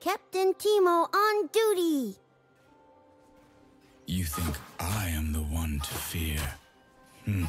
Captain Teemo on duty. You think I am the one to fear? Hmm.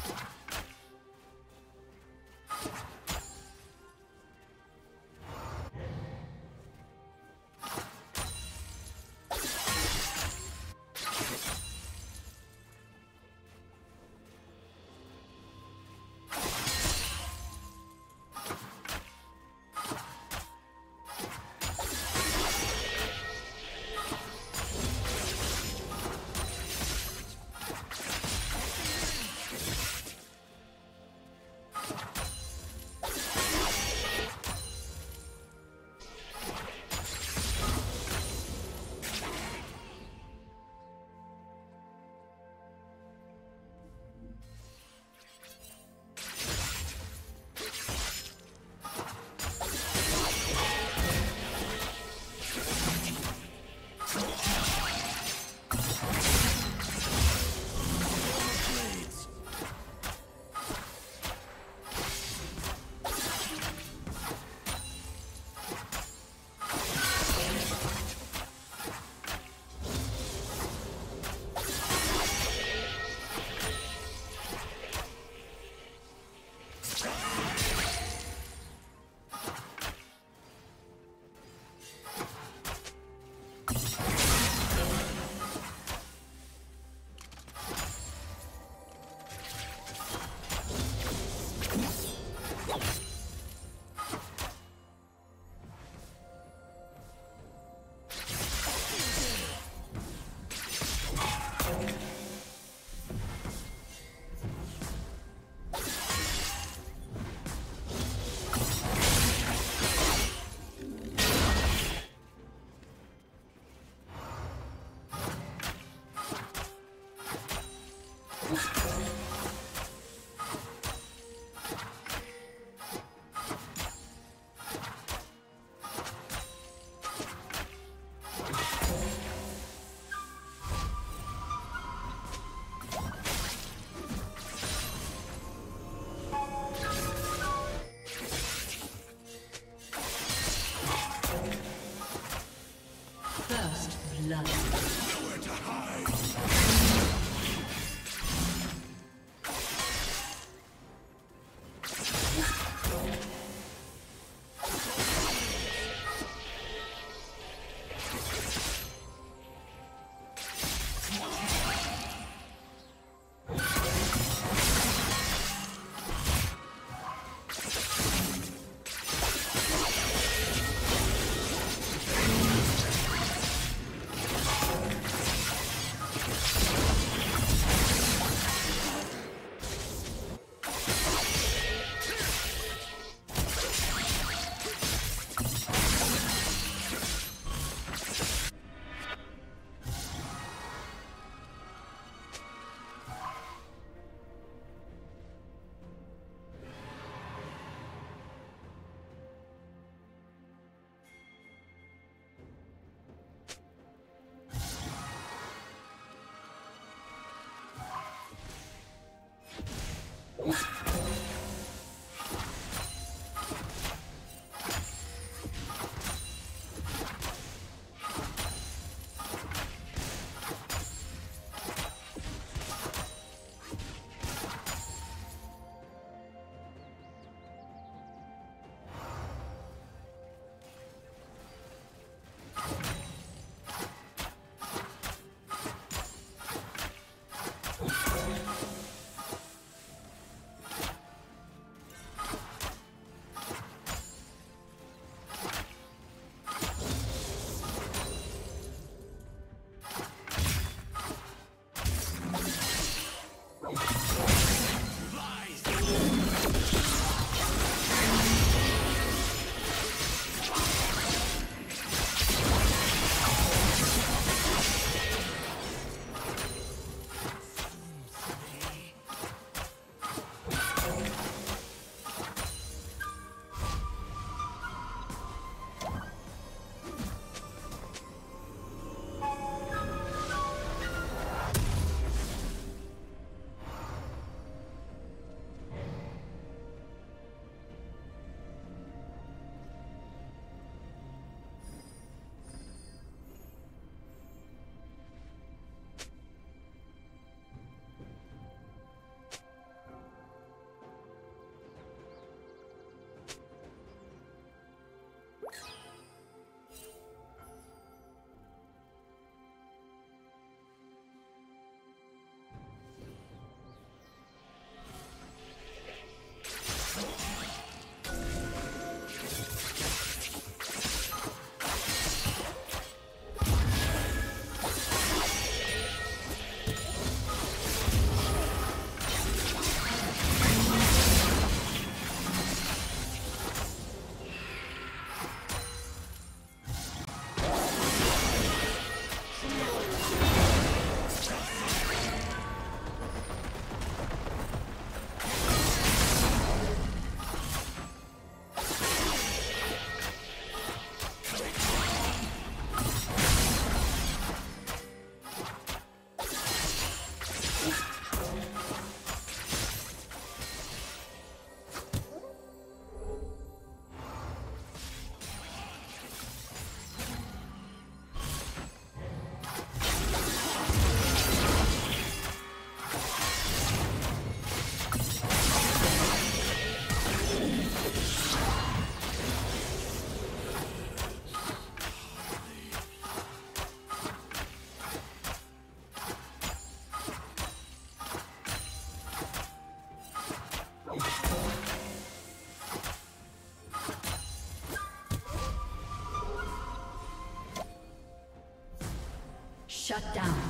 Shut down.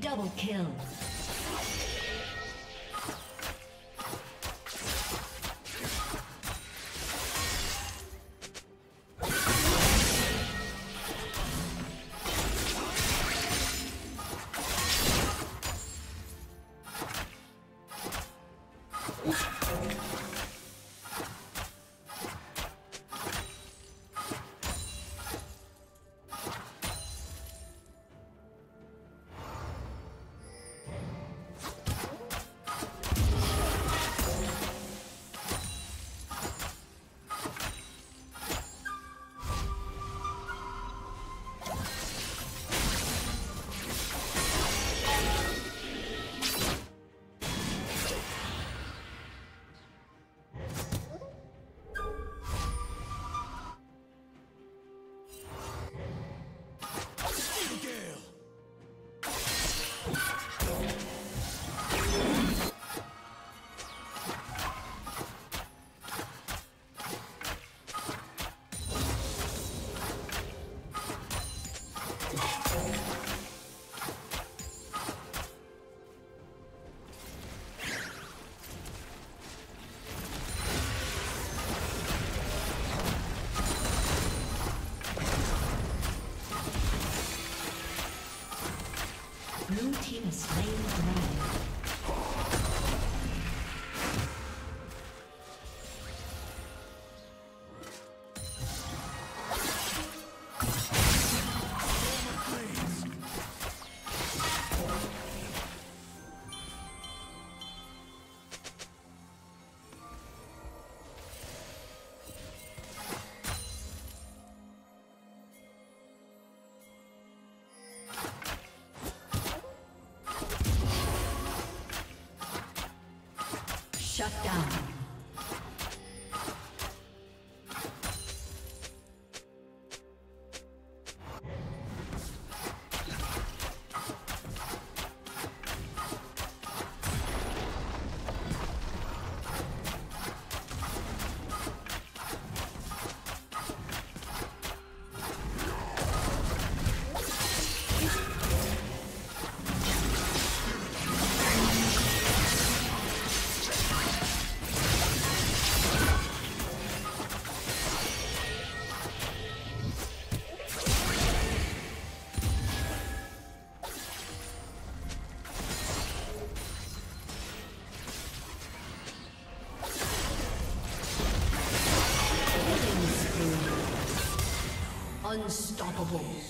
Double kill. you Shut down. Unstoppable.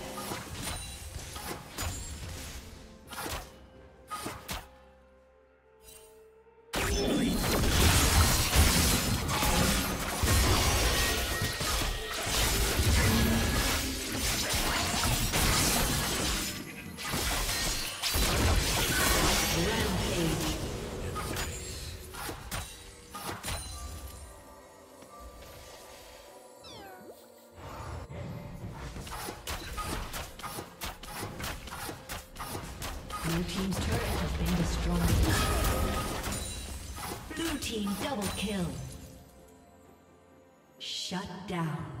Blue Team's turret has been destroyed. Blue Team double kill. Shut down.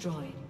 Destroyed.